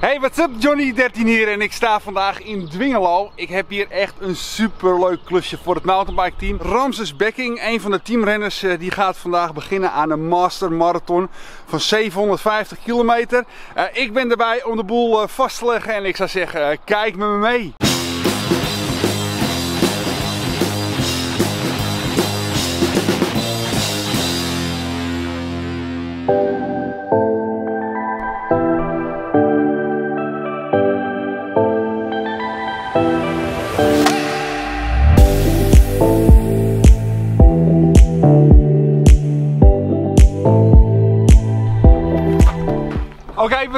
Hey, what's up? Johnny 13 hier en ik sta vandaag in Dwingelo. Ik heb hier echt een super leuk klusje voor het mountainbike team. Ramses Bekking, een van de teamrenners, eh, die gaat vandaag beginnen aan een Master Marathon van 750 kilometer. Uh, ik ben erbij om de boel uh, vast te leggen en ik zou zeggen, kijk met me mee.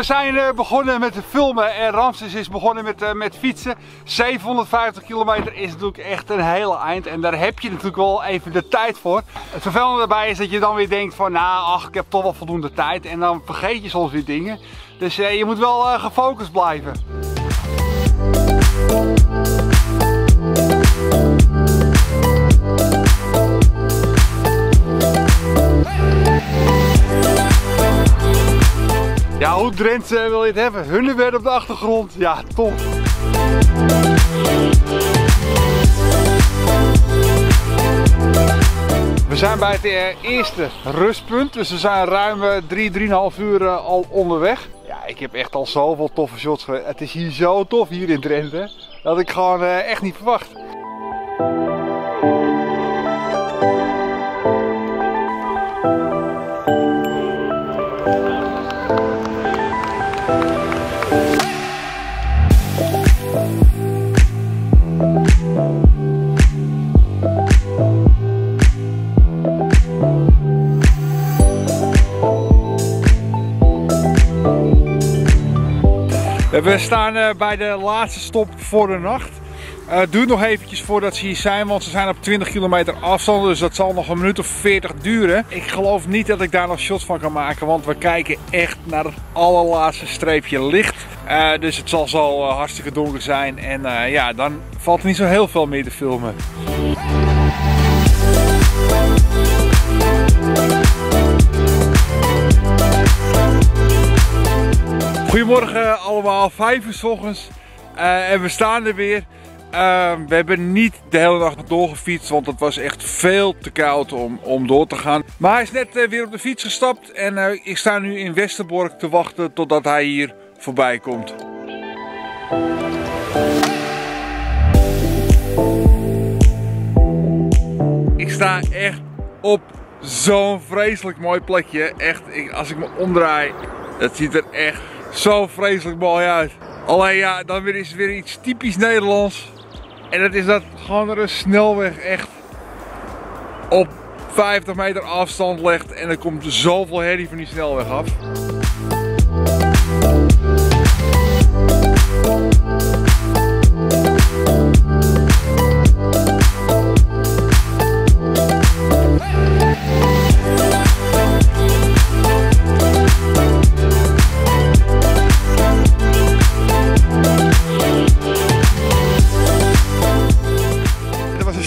We zijn uh, begonnen met filmen en Ramses is begonnen met, uh, met fietsen. 750 kilometer is natuurlijk echt een hele eind en daar heb je natuurlijk wel even de tijd voor. Het vervelende daarbij is dat je dan weer denkt van nou ach ik heb toch wel voldoende tijd en dan vergeet je soms weer dingen. Dus uh, je moet wel gefocust blijven. Hoe Drenthe wil je het hebben? Hunnenwerd op de achtergrond. Ja, top. We zijn bij het eh, eerste rustpunt. Dus we zijn ruim 3, eh, 3,5 uur eh, al onderweg. Ja, ik heb echt al zoveel toffe shots. Het is hier zo tof hier in Drenthe. Dat ik gewoon echt niet verwacht. We staan uh, bij de laatste stop voor de nacht. Uh, het nog eventjes voordat ze hier zijn, want ze zijn op 20 kilometer afstand. Dus dat zal nog een minuut of 40 duren. Ik geloof niet dat ik daar nog shots van kan maken, want we kijken echt naar het allerlaatste streepje licht. Dus het zal zo hartstikke donker zijn en ja, dan valt er niet zo heel veel meer te filmen. Goedemorgen allemaal, vijf uur s ochtends uh, en we staan er weer. Uh, we hebben niet de hele nacht doorgefietst, want het was echt veel te koud om, om door te gaan. Maar hij is net uh, weer op de fiets gestapt en uh, ik sta nu in Westerbork te wachten totdat hij hier voorbij komt. Ik sta echt op zo'n vreselijk mooi plekje. Echt, ik, als ik me omdraai, het ziet er echt zo vreselijk mooi uit. Alleen ja, dan is het weer iets typisch Nederlands. En dat is dat gewoon er een snelweg echt op 50 meter afstand legt. En er komt zoveel herrie van die snelweg af.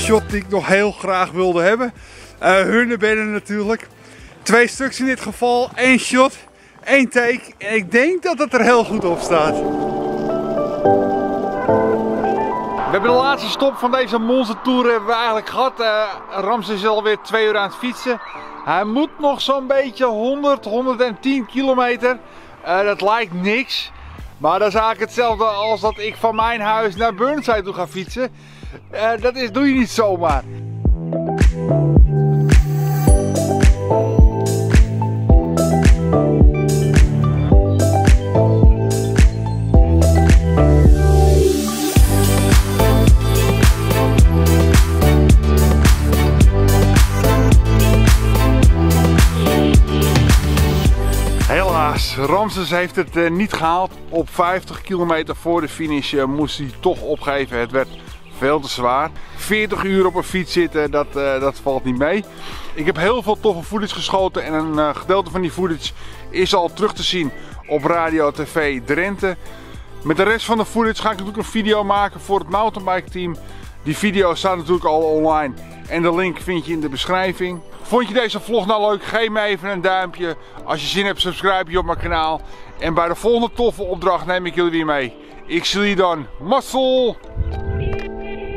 Shot die ik nog heel graag wilde hebben. Uh, Hunnebennen natuurlijk. Twee stuks in dit geval, één shot, één take. En ik denk dat het er heel goed op staat. We hebben de laatste stop van deze Monster Tour hebben we eigenlijk gehad. Uh, Rams is alweer twee uur aan het fietsen. Hij moet nog zo'n beetje 100, 110 kilometer. Uh, dat lijkt niks. Maar dat is eigenlijk hetzelfde als dat ik van mijn huis naar Burnside toe ga fietsen. Uh, dat is, doe je niet zomaar. Ramses heeft het uh, niet gehaald. Op 50 kilometer voor de finish uh, moest hij toch opgeven. Het werd veel te zwaar. 40 uur op een fiets zitten, dat, uh, dat valt niet mee. Ik heb heel veel toffe footage geschoten en een uh, gedeelte van die footage is al terug te zien op Radio TV Drenthe. Met de rest van de footage ga ik natuurlijk een video maken voor het mountainbike team. Die video staat natuurlijk al online en de link vind je in de beschrijving. Vond je deze vlog nou leuk? Geef me even een duimpje. Als je zin hebt, subscribe je op mijn kanaal. En bij de volgende toffe opdracht neem ik jullie weer mee. Ik zie jullie dan.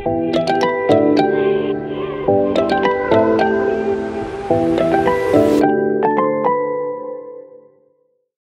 Thank you.